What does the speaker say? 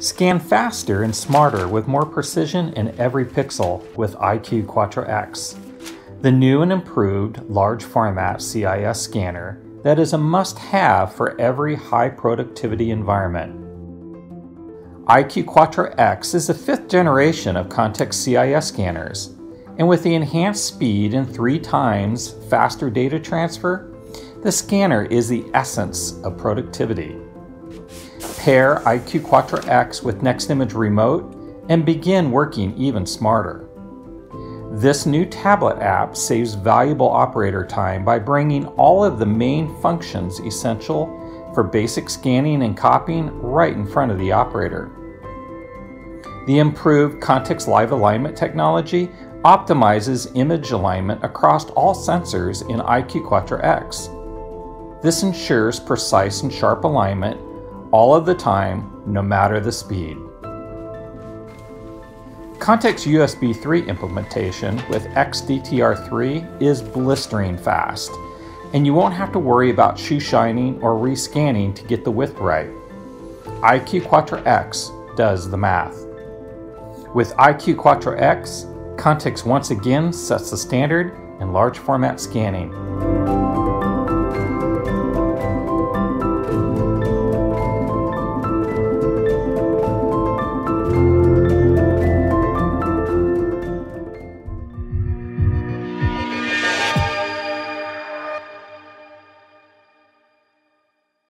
Scan faster and smarter with more precision in every pixel with IQ Quattro X, the new and improved large format CIS scanner that is a must have for every high productivity environment. IQ Quattro X is the fifth generation of Contex CIS scanners, and with the enhanced speed and three times faster data transfer, the scanner is the essence of productivity. Pair IQ Quattro X with NextImage Remote and begin working even smarter. This new tablet app saves valuable operator time by bringing all of the main functions essential for basic scanning and copying right in front of the operator. The improved Contex Live Alignment technology optimizes image alignment across all sensors in IQ Quattro X. This ensures precise and sharp alignment all of the time, no matter the speed. Contex USB 3 implementation with XDTR3 is blistering fast, and you won't have to worry about shoe shining or rescanning to get the width right. IQ Quattro X does the math. With IQ Quattro X, Contex once again sets the standard in large format scanning.